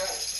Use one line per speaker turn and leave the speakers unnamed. go.